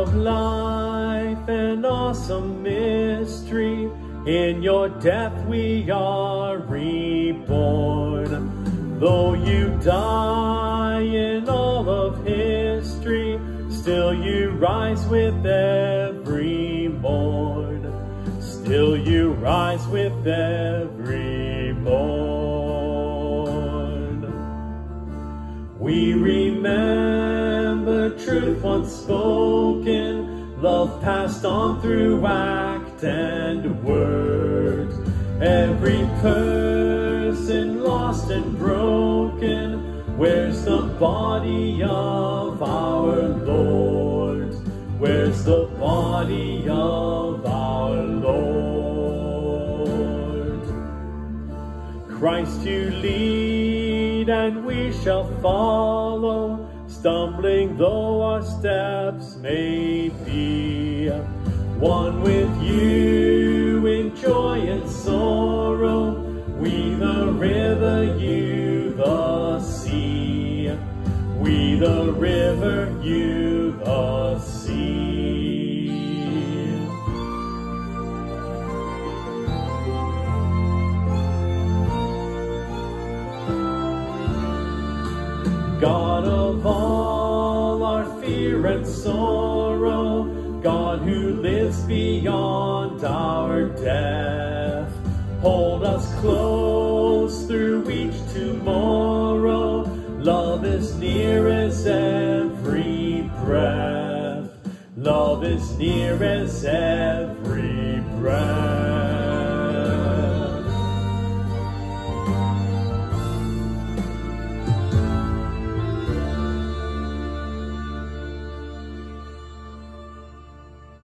of life, an awesome mystery. In your death we are reborn. Though you die in all of history, still you rise with every morn. Still you rise with every morn. We truth once spoken, love passed on through act and word. Every person lost and broken wears the body of our Lord. Wears the body of our Lord. Christ you lead and we shall follow, stumbling though our steps may be. One with you in joy and sorrow, we the river, you the sea. We the river, you the sea. God of all our fear and sorrow, God who lives beyond our death, hold us close through each tomorrow. Love is near as every breath. Love is near as every breath.